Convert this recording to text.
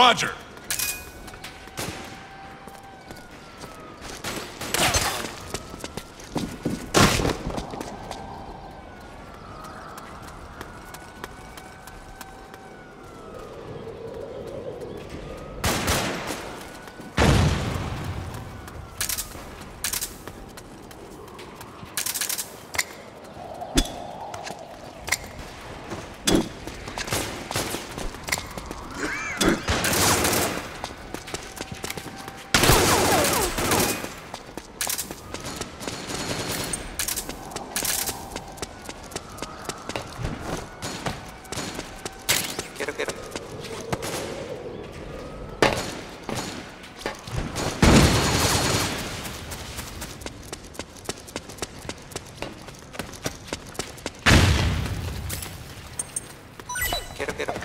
Roger. quiero, quiero.